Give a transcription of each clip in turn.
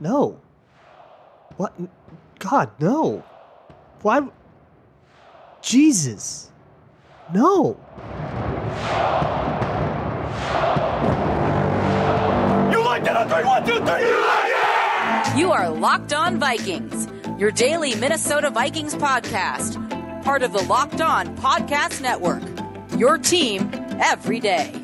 No. What? God, no. Why? Jesus. No. You like that on three, one, two, three. You like it! You are Locked On Vikings, your daily Minnesota Vikings podcast, part of the Locked On Podcast Network. Your team every day.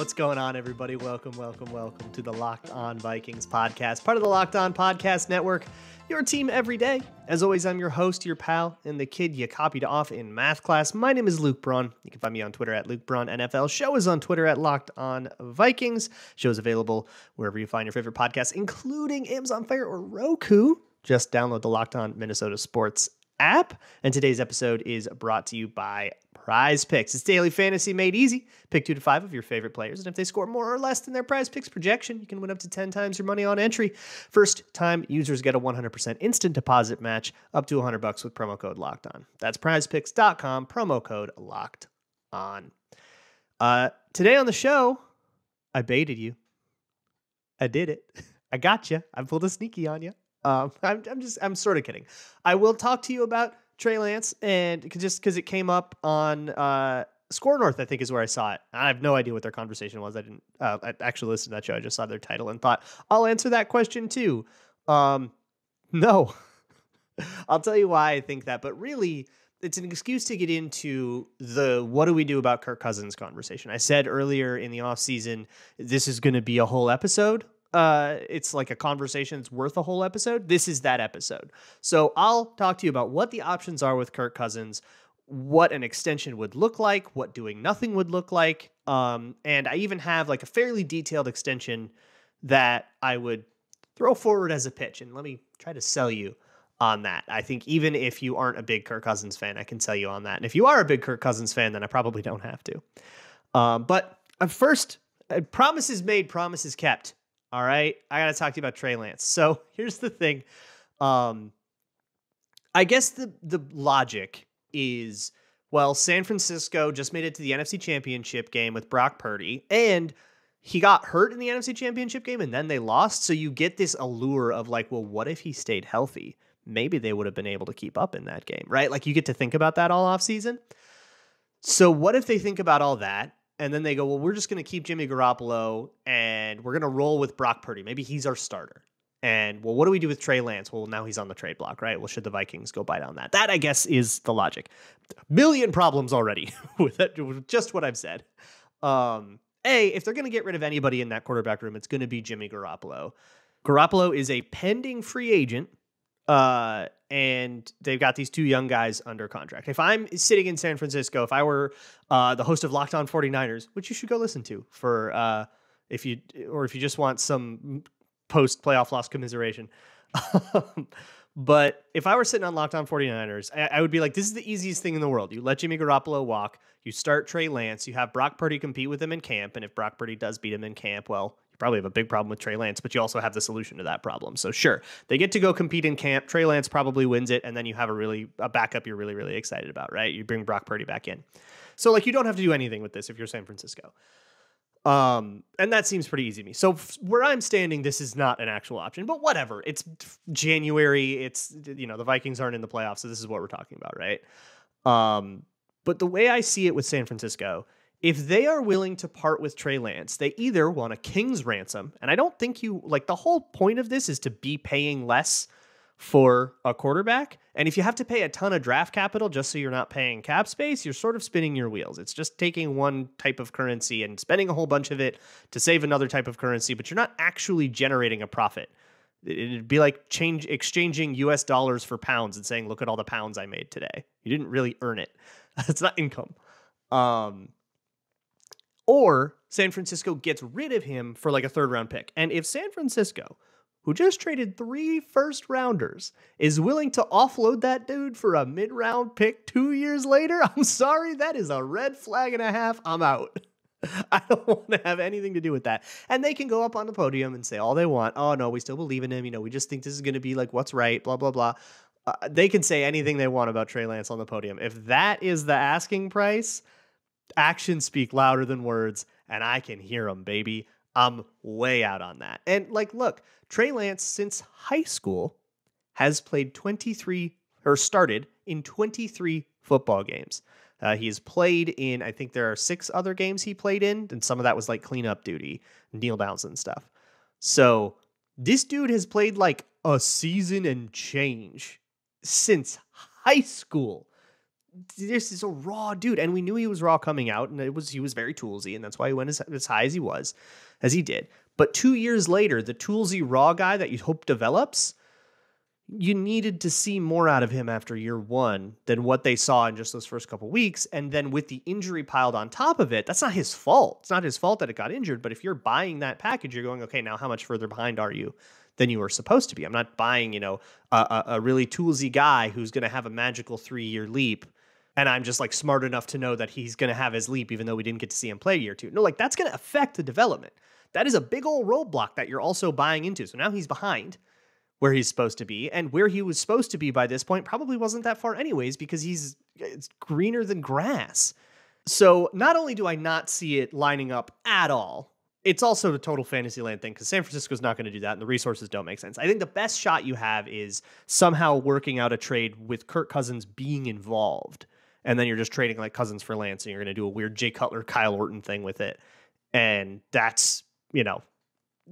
What's going on, everybody? Welcome, welcome, welcome to the Locked On Vikings podcast, part of the Locked On Podcast Network, your team every day. As always, I'm your host, your pal, and the kid you copied off in math class. My name is Luke Braun. You can find me on Twitter at Luke Braun NFL. Show is on Twitter at Locked On Vikings. Show is available wherever you find your favorite podcasts, including Amazon Fire or Roku. Just download the Locked On Minnesota Sports app. And today's episode is brought to you by Prize Picks. It's daily fantasy made easy. Pick two to five of your favorite players, and if they score more or less than their Prize Picks projection, you can win up to 10 times your money on entry. First time users get a 100% instant deposit match up to 100 bucks with promo code locked on. That's prizepicks.com, promo code locked on. Uh, today on the show, I baited you. I did it. I got you. I pulled a sneaky on you. Um, I'm, I'm just, I'm sort of kidding. I will talk to you about Trey Lance, and just because it came up on uh, Skor North, I think is where I saw it. I have no idea what their conversation was. I didn't uh, I actually listen to that show. I just saw their title and thought I'll answer that question too. Um, no, I'll tell you why I think that, but really. It's an excuse to get into the what do we do about Kirk Cousins conversation. I said earlier in the offseason, this is going to be a whole episode uh, it's like a conversation that's worth a whole episode. This is that episode. So I'll talk to you about what the options are with Kirk Cousins, what an extension would look like, what doing nothing would look like. Um, and I even have like a fairly detailed extension that I would throw forward as a pitch. And let me try to sell you on that. I think even if you aren't a big Kirk Cousins fan, I can sell you on that. And if you are a big Kirk Cousins fan, then I probably don't have to. Um, but uh, first, uh, promises made, promises kept. All right. I got to talk to you about Trey Lance. So here's the thing. Um, I guess the the logic is well, San Francisco just made it to the NFC Championship game with Brock Purdy, and he got hurt in the NFC Championship game, and then they lost. So you get this allure of like, well, what if he stayed healthy? Maybe they would have been able to keep up in that game, right? Like you get to think about that all off season. So what if they think about all that and then they go, well, we're just going to keep Jimmy Garoppolo and we're going to roll with Brock Purdy. Maybe he's our starter. And well, what do we do with Trey Lance? Well, now he's on the trade block, right? Well, should the Vikings go bite on that? That I guess is the logic. Million problems already with, it, with just what I've said. Um, a, if they're going to get rid of anybody in that quarterback room, it's going to be Jimmy Garoppolo. Garoppolo is a pending free agent uh, and they've got these two young guys under contract. If I'm sitting in San Francisco, if I were uh, the host of Locked On 49ers, which you should go listen to for uh, if you or if you just want some post playoff loss commiseration. but if I were sitting on Locked On 49ers, I, I, would be like, this is the easiest thing in the world. You let Jimmy Garoppolo walk, you start Trey Lance, you have Brock Purdy compete with him in camp, and if Brock Purdy does beat him in camp, well, probably have a big problem with Trey Lance, but you also have the solution to that problem. So sure, they get to go compete in camp. Trey Lance probably wins it, and then you have a really a backup you're really really excited about, right? You bring Brock Purdy back in. So like you don't have to do anything with this if you're San Francisco. Um, and that seems pretty easy to me. So where I'm standing, this is not an actual option, but whatever. It's January. It's you know the Vikings aren't in the playoffs, so this is what we're talking about, right? Um, but the way I see it with San Francisco if they are willing to part with Trey Lance, they either want a king's ransom, and I don't think you like the whole point of this is to be paying less for a quarterback. And if you have to pay a ton of draft capital just so you're not paying cap space, you're sort of spinning your wheels. It's just taking one type of currency and spending a whole bunch of it to save another type of currency, but you're not actually generating a profit. It'd be like change exchanging US dollars for pounds and saying, look at all the pounds I made today. You didn't really earn it. It's not income. Um, or San Francisco gets rid of him for like a third round pick. And if San Francisco, who just traded three first rounders, is willing to offload that dude for a mid round pick two years later, I'm sorry, that is a red flag and a half. I'm out. I don't want to have anything to do with that. And they can go up on the podium and say all they want. Oh, no, we still believe in him. You know, we just think this is going to be like what's right, blah, blah, blah. Uh, they can say anything they want about Trey Lance on the podium. If that is the asking price, actions speak louder than words, and I can hear them, baby. I'm way out on that. And like, look, Trey Lance since high school has played 23 or started in 23 football games. Uh, he has played in, I think there are six other games he played in, and some of that was like cleanup duty, kneel downs and stuff. So this dude has played like a season and change since high school. This is a raw dude, and we knew he was raw coming out, and it was he was very toolsy, and that's why he went as, as high as he was, as he did. But two years later, the toolsy raw guy that you hope develops you needed to see more out of him after year one than what they saw in just those first couple weeks. And then with the injury piled on top of it, that's not his fault. It's not his fault that it got injured. But if you're buying that package, you're going, okay, now how much further behind are you than you were supposed to be? I'm not buying, you know, a, a really toolsy guy who's going to have a magical three year leap. And I'm just like smart enough to know that he's going to have his leap, even though we didn't get to see him play year two. No, like that's going to affect the development. That is a big old roadblock that you're also buying into. So now he's behind where he's supposed to be and where he was supposed to be by this point probably wasn't that far anyways because he's it's greener than grass. So not only do I not see it lining up at all, it's also a total fantasy land thing because San Francisco's not going to do that and the resources don't make sense. I think the best shot you have is somehow working out a trade with Kirk Cousins being involved. And then you're just trading like Cousins for Lance and you're going to do a weird Jay Cutler, Kyle Orton thing with it. And that's, you know,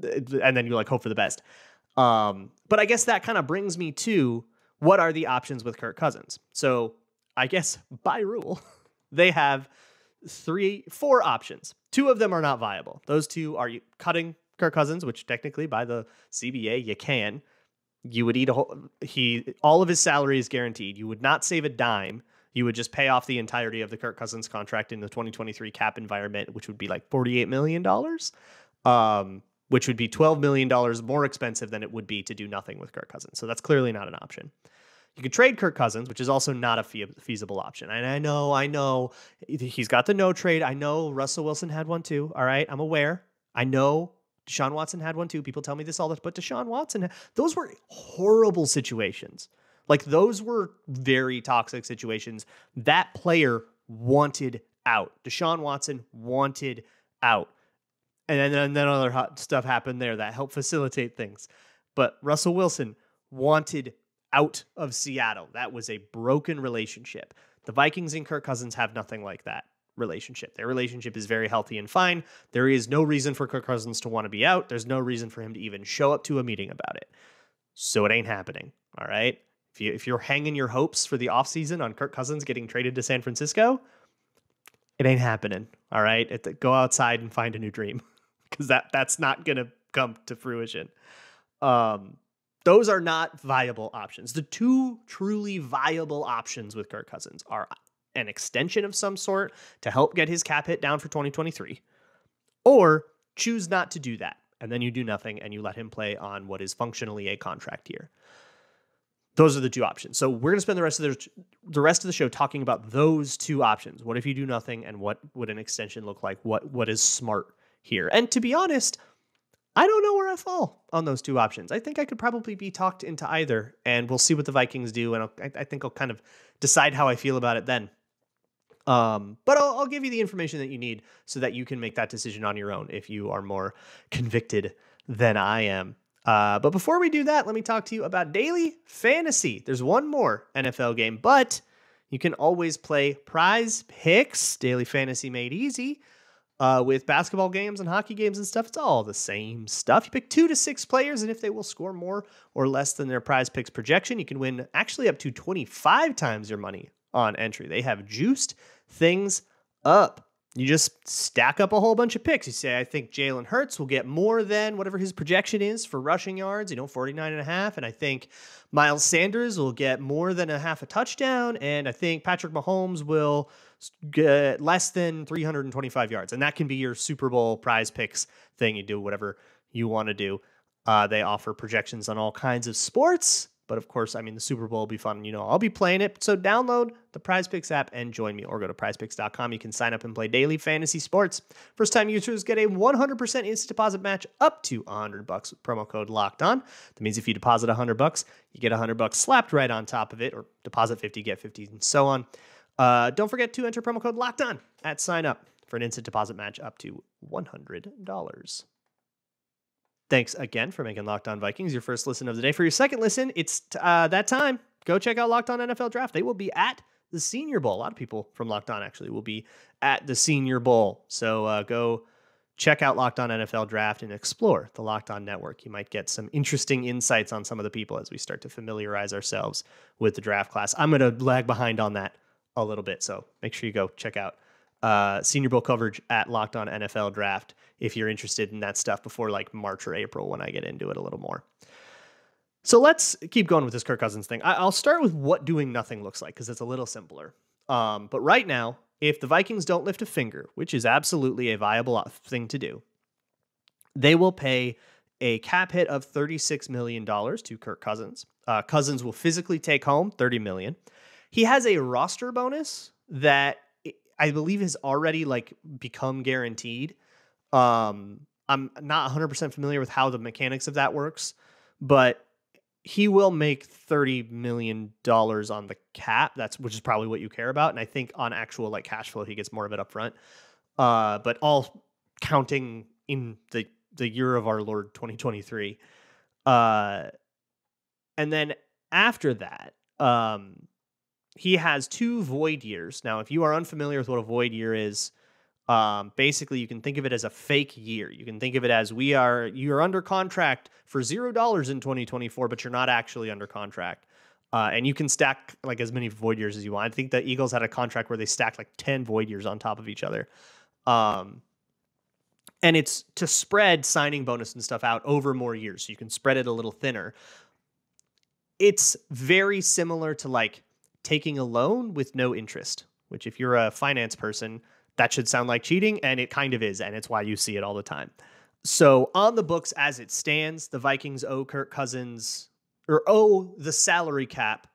and then you like hope for the best. Um, but I guess that kind of brings me to what are the options with Kirk Cousins? So I guess by rule, they have three, four options. Two of them are not viable. Those two are cutting Kirk Cousins, which technically by the CBA you can. You would eat a whole he all of his salary is guaranteed. You would not save a dime. You would just pay off the entirety of the Kirk Cousins contract in the 2023 cap environment, which would be like 48 million dollars. Um, which would be $12 million more expensive than it would be to do nothing with Kirk Cousins. So that's clearly not an option. You could trade Kirk Cousins, which is also not a feasible option. And I know, I know he's got the no trade. I know Russell Wilson had one too. All right. I'm aware. I know Deshaun Watson had one too. People tell me this all the time, but Deshaun Watson, those were horrible situations. Like those were very toxic situations. That player wanted out. Deshaun Watson wanted out and then, and then other hot stuff happened there that helped facilitate things. But Russell Wilson wanted out of Seattle. That was a broken relationship. The Vikings and Kirk Cousins have nothing like that relationship. Their relationship is very healthy and fine. There is no reason for Kirk Cousins to want to be out. There's no reason for him to even show up to a meeting about it. So it ain't happening. All right. If you if you're hanging your hopes for the offseason on Kirk Cousins getting traded to San Francisco, it ain't happening. All right. It, go outside and find a new dream. because that that's not going to come to fruition. Um, those are not viable options. The two truly viable options with Kirk Cousins are an extension of some sort to help get his cap hit down for 2023, or choose not to do that. And then you do nothing and you let him play on what is functionally a contract year. Those are the two options. So we're going to spend the rest of the, the rest of the show talking about those two options. What if you do nothing and what would an extension look like? What what is smart here. And to be honest, I don't know where I fall on those two options. I think I could probably be talked into either, and we'll see what the Vikings do. And I, I think I'll kind of decide how I feel about it then. Um, but I'll, I'll, give you the information that you need so that you can make that decision on your own if you are more convicted than I am. Uh, but before we do that, let me talk to you about daily fantasy. There's one more NFL game, but you can always play prize picks, daily fantasy made easy. Uh, with basketball games and hockey games and stuff, it's all the same stuff. You pick two to six players, and if they will score more or less than their prize picks projection, you can win actually up to 25 times your money on entry. They have juiced things up. You just stack up a whole bunch of picks. You say, I think Jalen Hurts will get more than whatever his projection is for rushing yards, you know, 49 and a half. And I think Miles Sanders will get more than a half a touchdown. And I think Patrick Mahomes will get less than 325 yards. And that can be your Super Bowl prize picks thing. You do whatever you want to do. Uh, they offer projections on all kinds of sports. But of course, I mean, the Super Bowl will be fun. You know, I'll be playing it. So download the Prize Picks app and join me or go to prizepicks.com. You can sign up and play daily fantasy sports. First time users get a 100% instant deposit match up to 100 bucks with promo code locked on. That means if you deposit 100 bucks, you get 100 bucks slapped right on top of it, or deposit 50, get 50, and so on. Uh, don't forget to enter promo code locked on at sign up for an instant deposit match up to $100. Thanks again for making Locked On Vikings your first listen of the day. For your second listen, it's uh, that time. Go check out Locked On NFL Draft. They will be at the Senior Bowl. A lot of people from Locked On actually will be at the Senior Bowl. So uh, go check out Locked On NFL Draft and explore the Locked On Network. You might get some interesting insights on some of the people as we start to familiarize ourselves with the draft class. I'm going to lag behind on that a little bit, so make sure you go check out uh, Senior Bowl coverage at Locked On NFL Draft if you're interested in that stuff before like March or April when I get into it a little more. So let's keep going with this Kirk Cousins thing. I- will start with what doing nothing looks like because it's a little simpler. Um, but right now, if the Vikings don't lift a finger, which is absolutely a viable thing to do, they will pay a cap hit of $36 million to Kirk Cousins. Uh, Cousins will physically take home 30 million. He has a roster bonus that I believe has already like become guaranteed. Um, I'm not 100% familiar with how the mechanics of that works, but he will make 30 million dollars on the cap. That's which is probably what you care about and I think on actual like cash flow he gets more of it up front. Uh, but all counting in the the year of our Lord 2023. Uh, and then after that, um, he has two void years. Now, if you are unfamiliar with what a void year is, um, basically you can think of it as a fake year. You can think of it as we are you are under contract for zero dollars in 2024, but you're not actually under contract. Uh, and you can stack like as many void years as you want. I think the Eagles had a contract where they stacked like 10 void years on top of each other. Um, and it's to spread signing bonus and stuff out over more years. So you can spread it a little thinner. It's very similar to like taking a loan with no interest, which, if you're a finance person, that should sound like cheating, and it kind of is, and it's why you see it all the time. So, on the books as it stands, the Vikings owe Kirk Cousins or owe the salary cap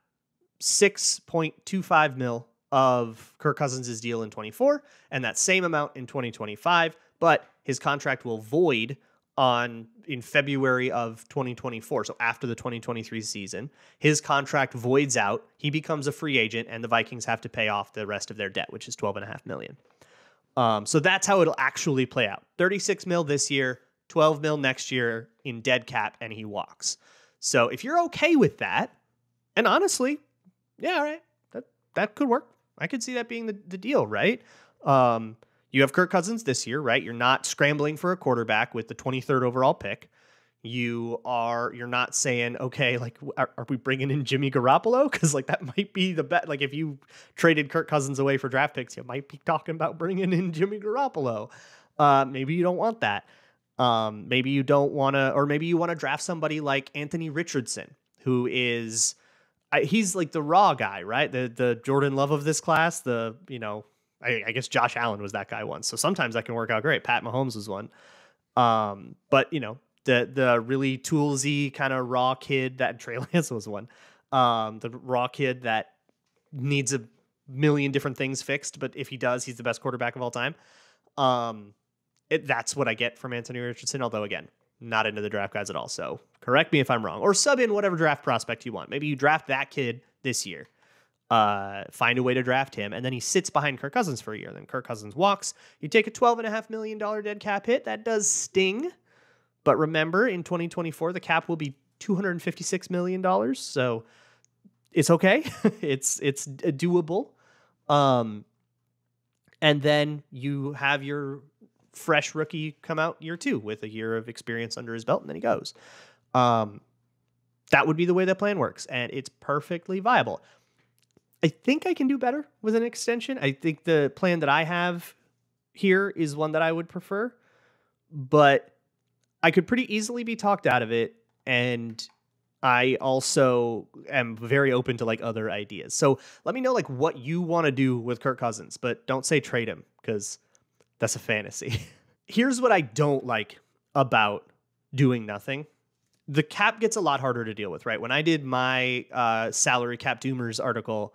6.25 mil of Kirk Cousins' deal in 24 and that same amount in 2025, but his contract will void on in February of 2024, so after the 2023 season, his contract voids out. He becomes a free agent, and the Vikings have to pay off the rest of their debt, which is 12.5 million. Um, so that's how it'll actually play out. 36 mil this year, 12 mil next year in dead cap, and he walks. So if you're okay with that, and honestly, yeah, all right, that that could work. I could see that being the, the deal, right? Um, you have Kirk Cousins this year, right? You're not scrambling for a quarterback with the 23rd overall pick. You are you're not saying okay, like are, are we bringing in Jimmy Garoppolo? Because like that might be the bet. Like if you traded Kirk Cousins away for draft picks, you might be talking about bringing in Jimmy Garoppolo. Uh, maybe you don't want that. Um, maybe you don't want to, or maybe you want to draft somebody like Anthony Richardson, who is he's like the raw guy, right? The the Jordan Love of this class, the you know I, I, guess Josh Allen was that guy once. So sometimes that can work out great. Pat Mahomes was one. Um, but you know, the the really toolsy kind of raw kid that Trey Lance was one. Um, the raw kid that needs a million different things fixed, but if he does, he's the best quarterback of all time. Um, it, that's what I get from Anthony Richardson. Although again, not into the draft guys at all. So correct me if I'm wrong, or sub in whatever draft prospect you want. Maybe you draft that kid this year uh, find a way to draft him, and then he sits behind Kirk Cousins for a year. Then Kirk Cousins walks. You take a $12.5 million dead cap hit. That does sting. But remember, in 2024, the cap will be $256 million. So it's okay. it's it's doable. Um, and then you have your fresh rookie come out year two with a year of experience under his belt, and then he goes. Um, that would be the way that plan works, and it's perfectly viable. I think I can do better with an extension. I think the plan that I have here is one that I would prefer, but I could pretty easily be talked out of it. And I also am very open to like other ideas. So let me know like what you want to do with Kirk Cousins, but don't say trade him because that's a fantasy. Here's what I don't like about doing nothing. The cap gets a lot harder to deal with, right? When I did my uh, salary cap doomers article,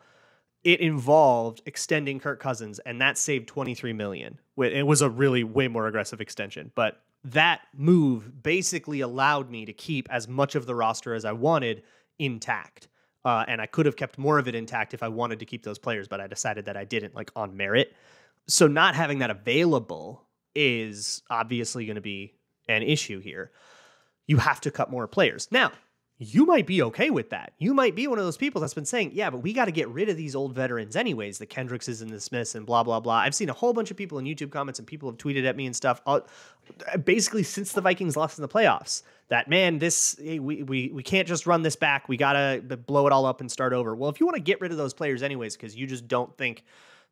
it involved extending Kirk Cousins, and that saved 23 million. It was a really way more aggressive extension, but that move basically allowed me to keep as much of the roster as I wanted intact. Uh, and I could have kept more of it intact if I wanted to keep those players, but I decided that I didn't, like on merit. so not having that available is obviously going to be an issue here. You have to cut more players. Now, you might be okay with that. You might be one of those people that's been saying, yeah, but we got to get rid of these old veterans anyways, the Kendrickses and the Smiths and blah, blah, blah. I've seen a whole bunch of people in YouTube comments and people have tweeted at me and stuff, uh, basically since the Vikings lost in the playoffs, that, man, this, hey, we, we, we can't just run this back. We got to blow it all up and start over. Well, if you want to get rid of those players anyways, because you just don't think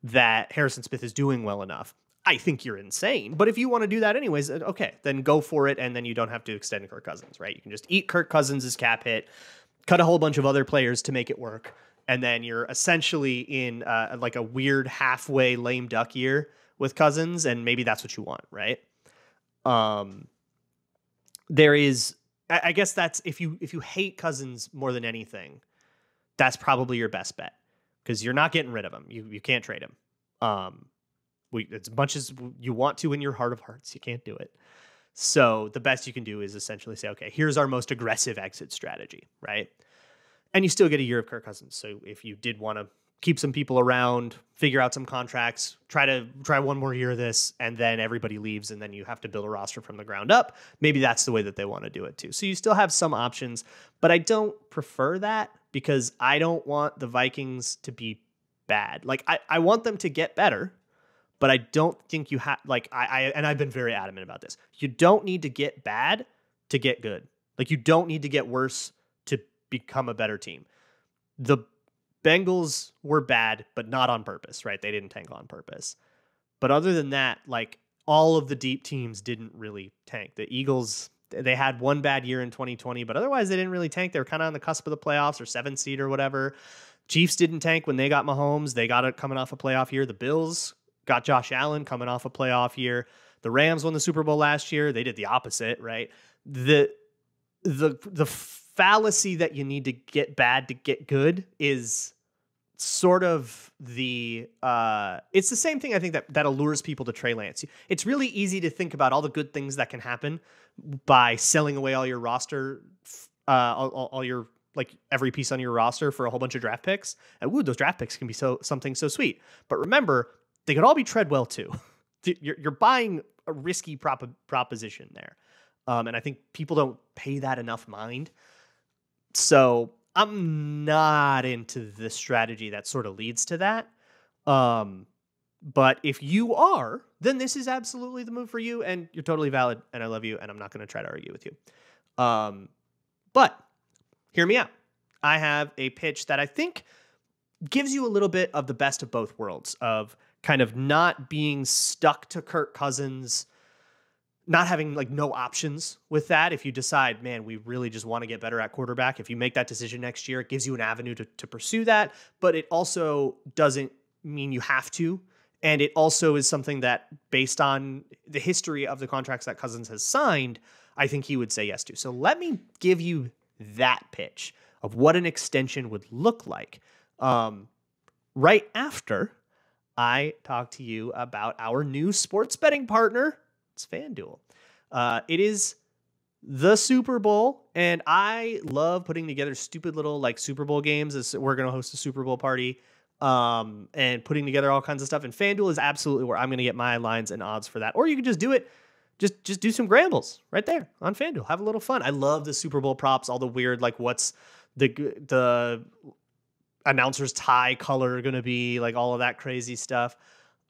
that Harrison Smith is doing well enough, I think you're insane. But if you want to do that anyways, okay, then go for it. And then you don't have to extend Kirk Cousins, right? You can just eat Kirk Cousins' cap hit, cut a whole bunch of other players to make it work. And then you're essentially in uh, like a weird halfway lame duck year with Cousins. And maybe that's what you want, right? Um, there is, I guess that's if you if you hate Cousins more than anything, that's probably your best bet because you're not getting rid of him. You you can't trade him. Um, we, as much as you want to in your heart of hearts, you can't do it. So the best you can do is essentially say, okay, here's our most aggressive exit strategy, right? And you still get a year of Kirk Cousins. So if you did want to keep some people around, figure out some contracts, try to try one more year of this, and then everybody leaves, and then you have to build a roster from the ground up. Maybe that's the way that they want to do it too. So you still have some options, but I don't prefer that because I don't want the Vikings to be bad. Like I, I want them to get better but I don't think you have like I, I and I've been very adamant about this. You don't need to get bad to get good. Like you don't need to get worse to become a better team. The Bengals were bad, but not on purpose, right? They didn't tank on purpose. But other than that, like all of the deep teams didn't really tank. The Eagles, they had one bad year in 2020, but otherwise they didn't really tank. They were kind of on the cusp of the playoffs or seven seed or whatever. Chiefs didn't tank when they got Mahomes. They got it coming off a playoff year. The Bills got Josh Allen coming off a playoff year. The Rams won the Super Bowl last year. They did the opposite, right? The the the fallacy that you need to get bad to get good is sort of the uh it's the same thing I think that that allures people to Trey Lance. It's really easy to think about all the good things that can happen by selling away all your roster uh all, all your like every piece on your roster for a whole bunch of draft picks. And woo, those draft picks can be so something so sweet. But remember, they could all be Treadwell too. you're, you're buying a risky prop- proposition there. Um, and I think people don't pay that enough mind. So I'm not into the strategy that sort of leads to that. Um, but if you are, then this is absolutely the move for you, and you're totally valid, and I love you, and I'm not going to try to argue with you. Um, but hear me out. I have a pitch that I think gives you a little bit of the best of both worlds of kind of not being stuck to Kirk Cousins, not having like no options with that. If you decide, man, we really just want to get better at quarterback, if you make that decision next year, it gives you an avenue to, to pursue that, but it also doesn't mean you have to. And it also is something that, based on the history of the contracts that Cousins has signed, I think he would say yes to. So let me give you that pitch of what an extension would look like. Um, right after I talk to you about our new sports betting partner. It's FanDuel. Uh, it is the Super Bowl, and I love putting together stupid little like Super Bowl games. We're going to host a Super Bowl party, um, and putting together all kinds of stuff. And FanDuel is absolutely where I'm going to get my lines and odds for that. Or you can just do it. Just just do some grambles right there on FanDuel. Have a little fun. I love the Super Bowl props, all the weird like what's the the announcer's tie color going to be, like all of that crazy stuff.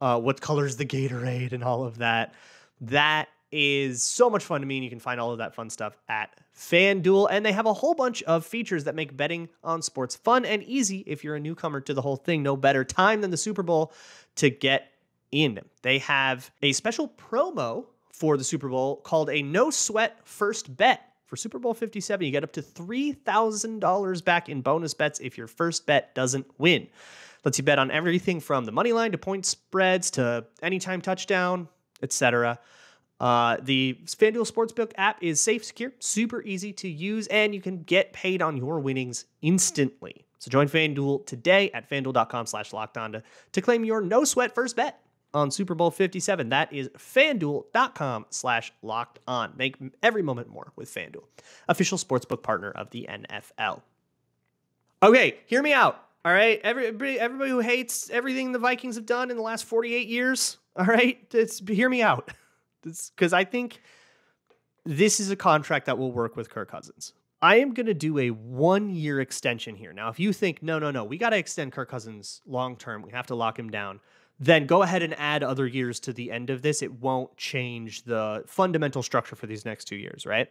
Uh, what color is the Gatorade and all of that. That is so much fun to me, and you can find all of that fun stuff at FanDuel. And they have a whole bunch of features that make betting on sports fun and easy if you're a newcomer to the whole thing. No better time than the Super Bowl to get in. They have a special promo for the Super Bowl called a no sweat first bet. For Super Bowl 57, you get up to $3,000 back in bonus bets if your first bet doesn't win. Lets you bet on everything from the money line to point spreads to anytime touchdown, etc. Uh, the FanDuel Sportsbook app is safe, secure, super easy to use, and you can get paid on your winnings instantly. So join FanDuel today at fanduel.com slash locked on to, to claim your no sweat first bet on Super Bowl 57. That is fanduel.com slash locked on. Make every moment more with FanDuel, official sportsbook partner of the NFL. Okay, hear me out. All right, everybody, everybody who hates everything the Vikings have done in the last 48 years. All right, it's, hear me out, because I think this is a contract that will work with Kirk Cousins. I am going to do a one year extension here. Now, if you think, no, no, no, we got to extend Kirk Cousins long term, we have to lock him down, then go ahead and add other years to the end of this. It won't change the fundamental structure for these next two years, right?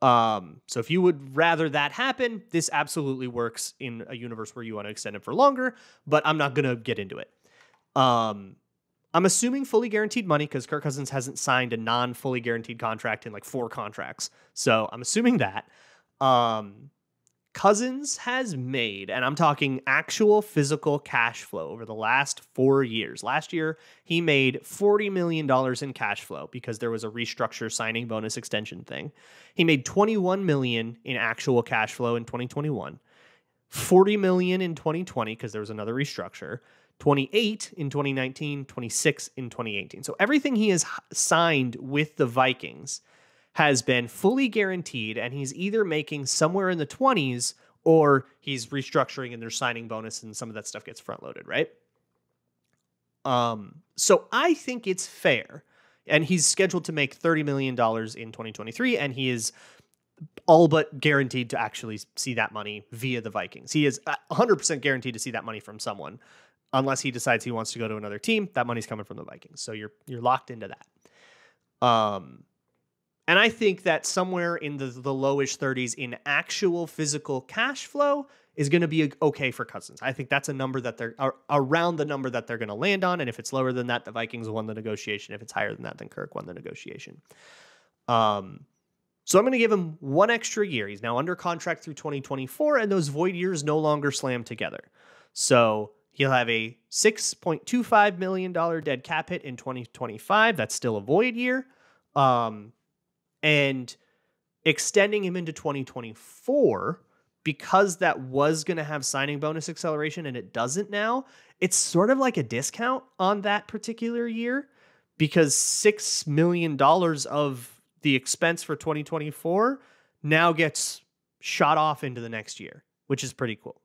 Um, so if you would rather that happen, this absolutely works in a universe where you want to extend it for longer, but I'm not going to get into it. Um, I'm assuming fully guaranteed money because Kirk Cousins hasn't signed a non fully guaranteed contract in like four contracts. So I'm assuming that. Um, Cousins has made, and I'm talking actual physical cash flow over the last four years. Last year, he made $40 million in cash flow because there was a restructure signing bonus extension thing. He made 21 million in actual cash flow in 2021, 40 million in 2020 because there was another restructure, 28 in 2019, 26 in 2018. So everything he has signed with the Vikings has been fully guaranteed, and he's either making somewhere in the 20s or he's restructuring and there's signing bonus and some of that stuff gets front loaded, right? Um, so I think it's fair. And he's scheduled to make $30 million in 2023, and he is all but guaranteed to actually see that money via the Vikings. He is 100% guaranteed to see that money from someone unless he decides he wants to go to another team. That money's coming from the Vikings. So you're you're locked into that. Um and I think that somewhere in the, the lowish 30s in actual physical cash flow is going to be okay for Cousins. I think that's a number that they're around the number that they're going to land on. And if it's lower than that, the Vikings won the negotiation. If it's higher than that, then Kirk won the negotiation. Um, so I'm going to give him one extra year. He's now under contract through 2024, and those void years no longer slam together. So he'll have a $6.25 million dead cap hit in 2025. That's still a void year. Um, and extending him into 2024 because that was going to have signing bonus acceleration and it doesn't now it's sort of like a discount on that particular year because 6 million dollars of the expense for 2024 now gets shot off into the next year which is pretty cool.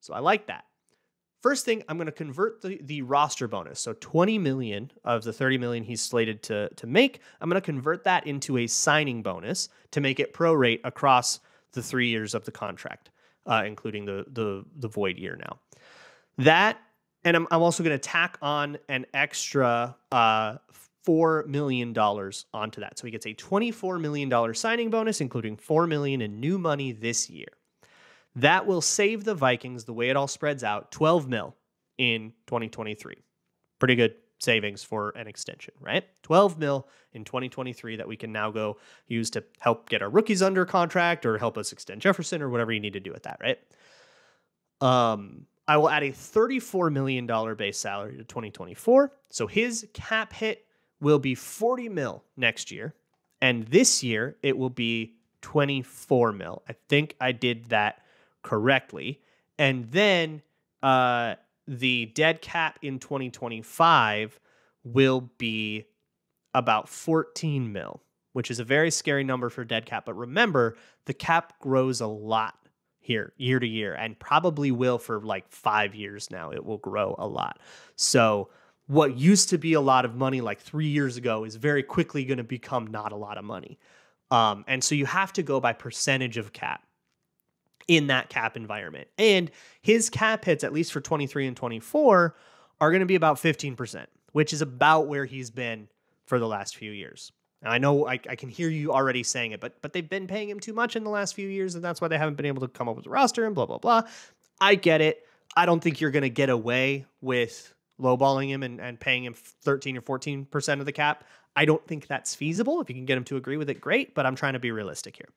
So i like that First thing, I'm going to convert the, the roster bonus. So 20 million of the 30 million he's slated to, to make, I'm going to convert that into a signing bonus to make it prorate across the three years of the contract, uh, including the, the, the void year now. That, and I'm, I'm also going to tack on an extra uh, $4 million onto that. So he gets a $24 million signing bonus, including 4 million in new money this year. That will save the Vikings, the way it all spreads out, 12 mil in 2023. Pretty good savings for an extension, right? 12 mil in 2023 that we can now go use to help get our rookies under contract or help us extend Jefferson or whatever you need to do with that, right? Um, I will add a $34 million base salary to 2024. So his cap hit will be 40 mil next year. And this year it will be 24 mil. I think I did that correctly. And then uh, the dead cap in 2025 will be about 14 mil, which is a very scary number for dead cap. But remember, the cap grows a lot here year to year and probably will for like five years now. It will grow a lot. So, what used to be a lot of money like three years ago is very quickly going to become not a lot of money. Um, and so you have to go by percentage of cap in that cap environment. And his cap hits, at least for 23 and 24, are going to be about 15%, which is about where he's been for the last few years. Now, I know I, I, can hear you already saying it, but but they've been paying him too much in the last few years, and that's why they haven't been able to come up with a roster and blah blah blah. I get it. I don't think you're going to get away with lowballing him and, and paying him 13 or 14 percent of the cap. I don't think that's feasible. If you can get him to agree with it, great. But I'm trying to be realistic here.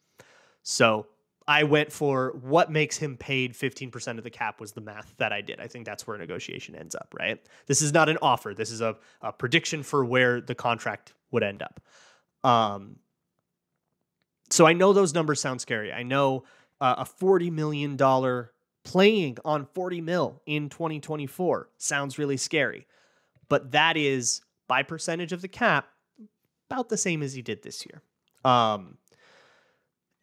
So I went for what makes him paid 15% of the cap was the math that I did. I think that's where negotiation ends up, right? This is not an offer. This is a, a prediction for where the contract would end up. Um, so I know those numbers sound scary. I know uh, a $40 million playing on 40 mil in 2024 sounds really scary. But that is by percentage of the cap about the same as he did this year. Um,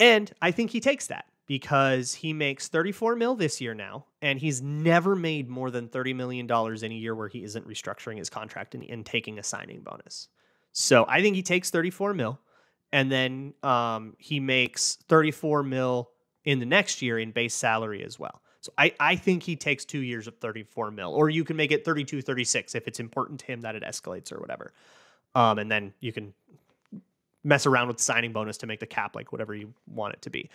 and I think he takes that because he makes 34 mil this year now. and he's never made more than $30 million in a year where he isn't restructuring his contract and, and taking a signing bonus. So I think he takes 34 mil and then um, he makes 34 mil in the next year in base salary as well. So I, I think he takes two years of 34 mil, or you can make it 32, 36 if it's important to him that it escalates or whatever. Um, and then you can mess around with signing bonus to make the cap like whatever you want it to be.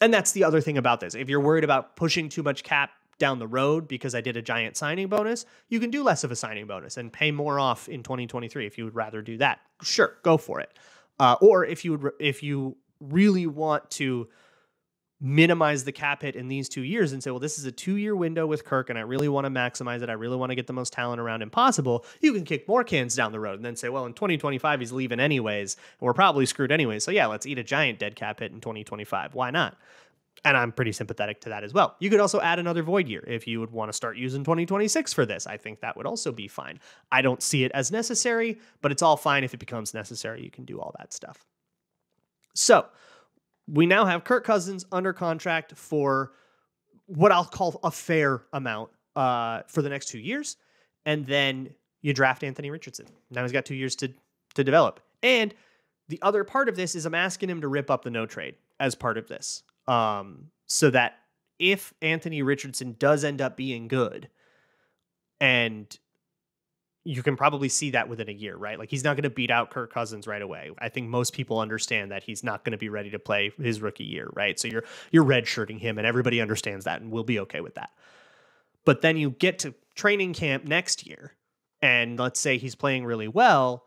And that's the other thing about this. If you're worried about pushing too much cap down the road because I did a giant signing bonus, you can do less of a signing bonus and pay more off in 2023 if you would rather do that. Sure, go for it. Uh, or if you would, if you really want to minimize the cap hit in these two years and say, well, this is a two year window with Kirk and I really want to maximize it. I really want to get the most talent around him possible. You can kick more cans down the road and then say, well, in 2025, he's leaving anyways, and we're probably screwed anyways. So yeah, let's eat a giant dead cap hit in 2025. Why not? And I'm pretty sympathetic to that as well. You could also add another void year if you would want to start using 2026 for this. I think that would also be fine. I don't see it as necessary, but it's all fine if it becomes necessary. You can do all that stuff. So, we now have Kirk Cousins under contract for what I'll call a fair amount uh, for the next two years, and then you draft Anthony Richardson. Now he's got two years to to develop. And the other part of this is I'm asking him to rip up the no trade as part of this, um, so that if Anthony Richardson does end up being good, and you can probably see that within a year, right? Like he's not going to beat out Kirk Cousins right away. I think most people understand that he's not going to be ready to play his rookie year, right? So you're you're redshirting him, and everybody understands that, and we'll be okay with that. But then you get to training camp next year, and let's say he's playing really well.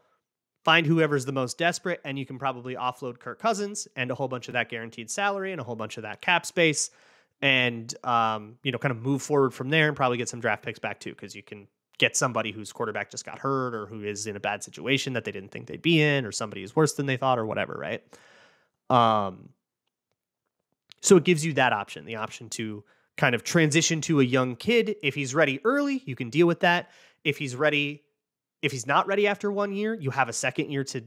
Find whoever's the most desperate, and you can probably offload Kirk Cousins and a whole bunch of that guaranteed salary and a whole bunch of that cap space, and um, you know, kind of move forward from there, and probably get some draft picks back too, because you can get somebody whose quarterback just got hurt or who is in a bad situation that they didn't think they'd be in or somebody is worse than they thought or whatever, right? Um so it gives you that option, the option to kind of transition to a young kid. If he's ready early, you can deal with that. If he's ready, if he's not ready after one year, you have a second year to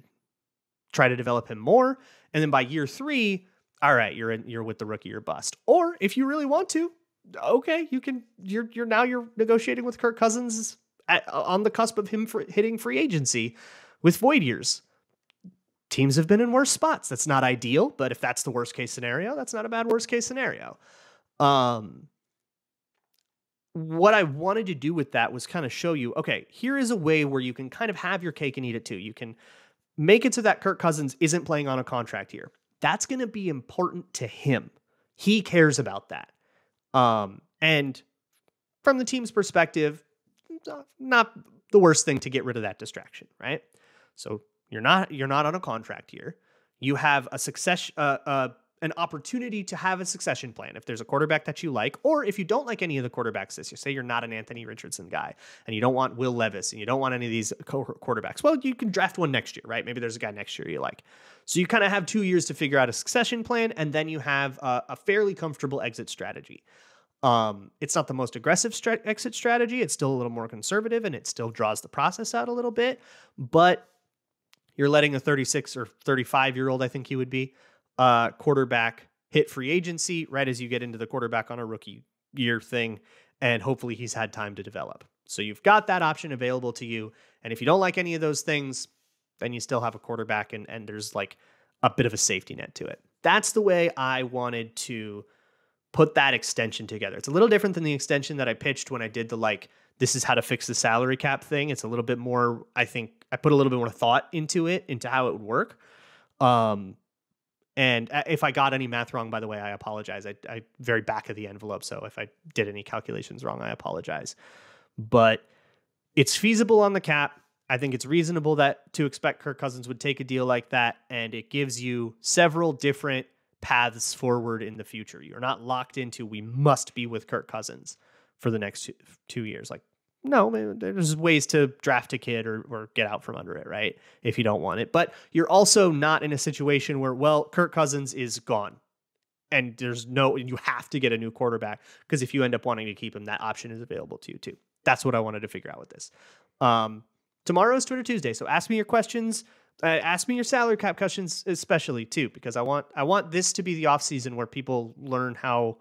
try to develop him more. And then by year three, all right, you're in, you're with the rookie or bust. Or if you really want to, okay, you can. You're you're now you're negotiating with Kirk Cousins at, on the cusp of him for hitting free agency with void years. Teams have been in worse spots. That's not ideal, but if that's the worst case scenario, that's not a bad worst case scenario. Um, what I wanted to do with that was kind of show you, okay, here is a way where you can kind of have your cake and eat it too. You can make it so that Kirk Cousins isn't playing on a contract here. That's going to be important to him. He cares about that. Um, and from the team's perspective, not the worst thing to get rid of that distraction, right? So you're not you're not on a contract here. You have a success uh, uh, an opportunity to have a succession plan if there's a quarterback that you like, or if you don't like any of the quarterbacks this year. Say you're not an Anthony Richardson guy, and you don't want Will Levis, and you don't want any of these quarterbacks. Well, you can draft one next year, right? Maybe there's a guy next year you like. So you kind of have two years to figure out a succession plan, and then you have a, a fairly comfortable exit strategy. Um, it's not the most aggressive stra- exit strategy. It's still a little more conservative, and it still draws the process out a little bit. But you're letting a 36 or 35 year old, I think he would be, uh, quarterback hit free agency right as you get into the quarterback on a rookie year thing, and hopefully he's had time to develop. So you've got that option available to you. And if you don't like any of those things, then you still have a quarterback, and and there's like a bit of a safety net to it. That's the way I wanted to put that extension together. It's a little different than the extension that I pitched when I did the like this is how to fix the salary cap thing. It's a little bit more I think I put a little bit more thought into it, into how it would work. Um and uh, if I got any math wrong, by the way, I apologize. I, I very back of the envelope, so if I did any calculations wrong, I apologize. But it's feasible on the cap. I think it's reasonable that to expect Kirk Cousins would take a deal like that, and it gives you several different paths forward in the future. You're not locked into we must be with Kirk Cousins for the next two, two years. Like, no, there's ways to draft a kid or, or get out from under it, right? If you don't want it. But you're also not in a situation where, well, Kirk Cousins is gone and there's no, you have to get a new quarterback because if you end up wanting to keep him, that option is available to you too. That's what I wanted to figure out with this. Um, tomorrow is Twitter Tuesday. So ask me your questions uh, ask me your salary cap questions especially too because i want i want this to be the off season where people learn how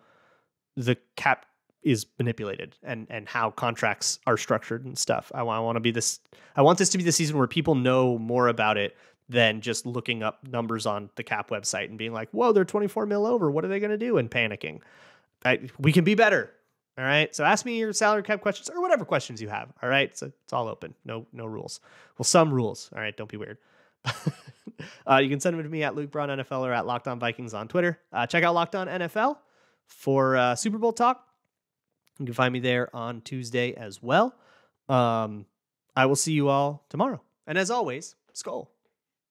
the cap is manipulated and and how contracts are structured and stuff. I, I want to be this. I want this to be the season where people know more about it than just looking up numbers on the cap website and being like, "Whoa, they're 24 mil over. What are they going to do?" and panicking. I, we can be better. All right. So ask me your salary cap questions or whatever questions you have. All right. So it's all open. No no rules. Well, some rules. All right. Don't be weird. uh, you can send them to me at Luke Braun NFL or at Locked On Vikings on Twitter. Uh, check out Locked On NFL for uh, Super Bowl talk. You can find me there on Tuesday as well. Um, I will see you all tomorrow. And as always, Skol.